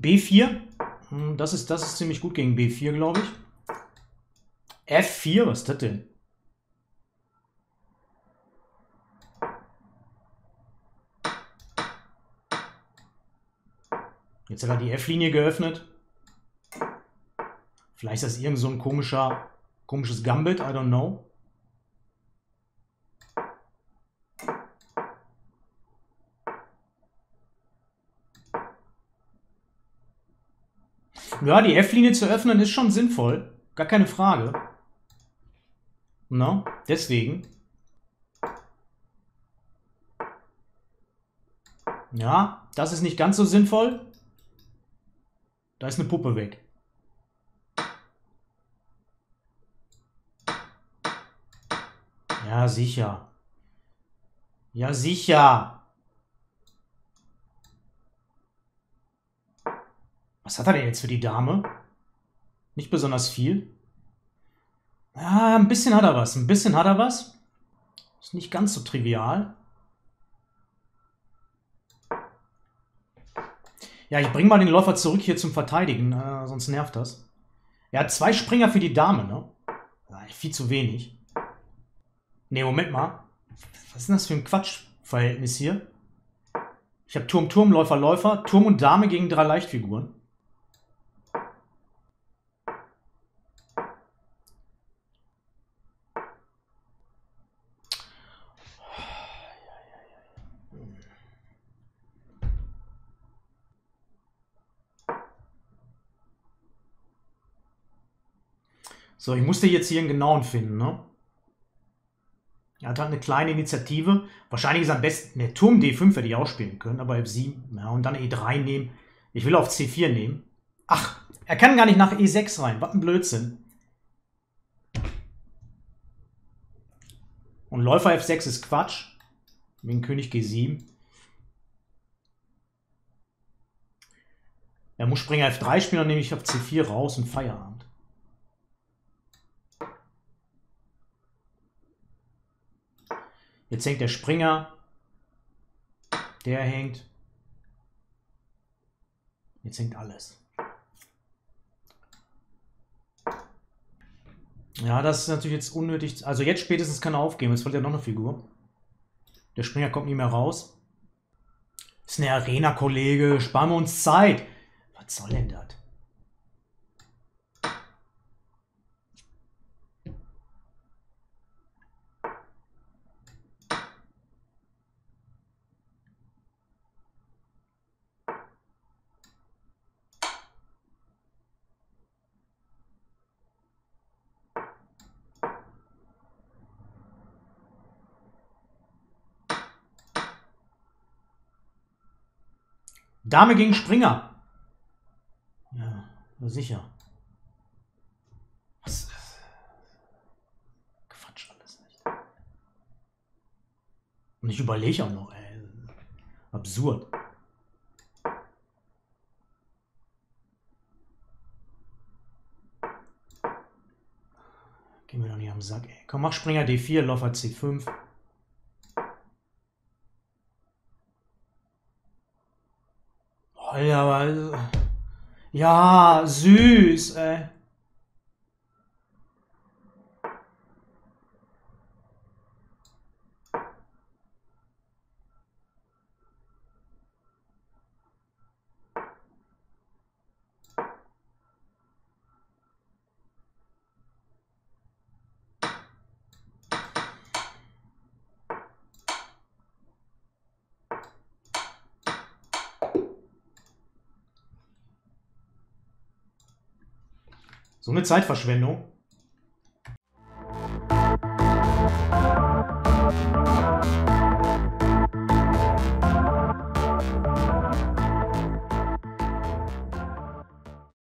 B4. Hm, das ist, das ist ziemlich gut gegen B4, glaube ich. F4, was ist das denn? Jetzt hat er die F-Linie geöffnet. Vielleicht ist das irgend so ein komischer, komisches Gambit, I don't know. Ja, die F-Linie zu öffnen ist schon sinnvoll. Gar keine Frage. Na, deswegen. Ja, das ist nicht ganz so sinnvoll. Da ist eine Puppe weg. Ja, sicher. Ja, sicher. Was hat er denn jetzt für die Dame? Nicht besonders viel. Ja, ein bisschen hat er was. Ein bisschen hat er was. Ist nicht ganz so trivial. Ja, ich bringe mal den Läufer zurück hier zum Verteidigen, äh, sonst nervt das. Er hat zwei Springer für die Dame, ne? Ja, viel zu wenig. Ne, Moment mal. Was ist denn das für ein Quatschverhältnis hier? Ich habe Turm, Turm, Läufer, Läufer, Turm und Dame gegen drei Leichtfiguren. So, ich musste jetzt hier einen genauen finden, ne? Er hat halt eine kleine Initiative. Wahrscheinlich ist am besten, ne, Turm D5 hätte ich auch spielen können, aber F7, ja, und dann E3 nehmen. Ich will auf C4 nehmen. Ach, er kann gar nicht nach E6 rein. Was ein Blödsinn. Und Läufer F6 ist Quatsch. Wegen König G7. Er muss Springer F3 spielen, dann nehme ich auf C4 raus und Feierabend. Jetzt hängt der Springer. Der hängt. Jetzt hängt alles. Ja, das ist natürlich jetzt unnötig. Also jetzt spätestens kann er aufgeben. Jetzt verliert er noch eine Figur. Der Springer kommt nie mehr raus. Ist eine Arena, Kollege. Sparen wir uns Zeit. Was soll denn das? Dame gegen Springer. Ja, sicher. Was? Quatsch alles nicht. Und ich überlege auch noch, ey. Absurd. Gehen wir doch nicht am Sack, ey. Komm, mach Springer D4, Läufer C5. Ja, aber. Ja, süß, ey. So eine Zeitverschwendung.